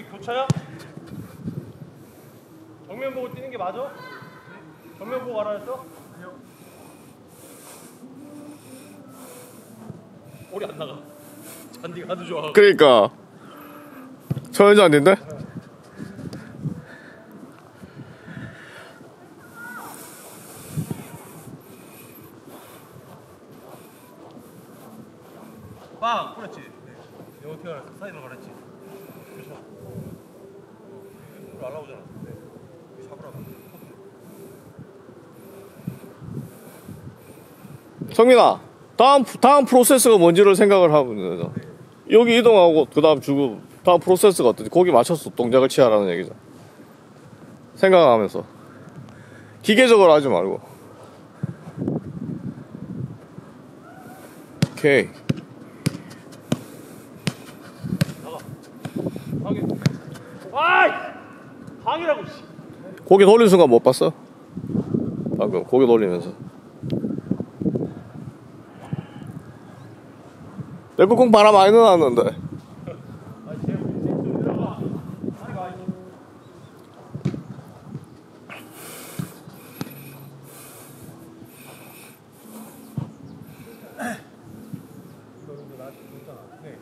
여기 교차야? 정면 보고 뛰는 게 맞아? 네. 정면 보고 가라 했어? 아니요. 볼이 안 나가. 잔디가 아주 좋아. 그러니까. 전혀 안 된다? 빵! 그렇지. 네. 영어 태어나서 사이로 가랬지. 날라오잖아. 네. 잡으라고. 성민아 다음 다음 프로세스가 뭔지를 생각을 하면 되죠. 여기 이동하고 그 다음 주고 다음 프로세스가 어떤지 거기 맞춰서 동작을 취하라는 얘기죠. 생각하면서 기계적으로 하지 말고. 오케이. 방해. 아이! 방이라고 씨. 고개 돌린 순간 못 봤어? 방금 고개 돌리면서. 내거 공 바람 많이 넣어놨는데. 네.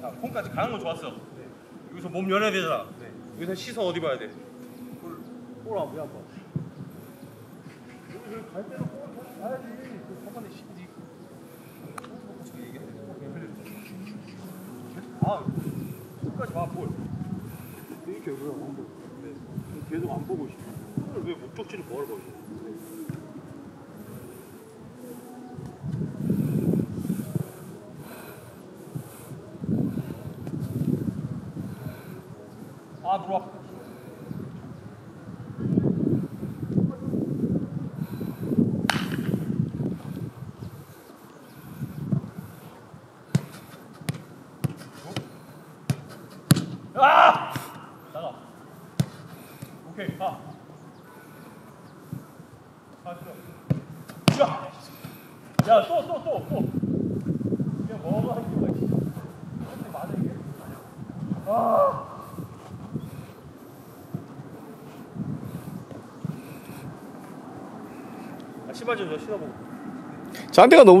자, 콩까지 가는 건 좋았어. 여기서 몸 연해야 되잖아. 여기서 시선 어디 봐야 돼? 볼안 왜안 봐? 여기 갈 때는 볼 봐야지. 그 저번에 시지. 저기 얘기해. 아, 끝까지 봐, 볼. 이렇게 그래, 안 보고. 계속 안 보고 있어. 오늘 왜 목적지를 뭘 보여? 아, 들어와. 아! 나가. 오케이, 가. 가, 들어. 야! 야, 또, 또, 또, 또. 그냥 있어. 근데 맞아, 이게? 아! 아, 신발 좀 신어보고. 잔디가 너무 좋아.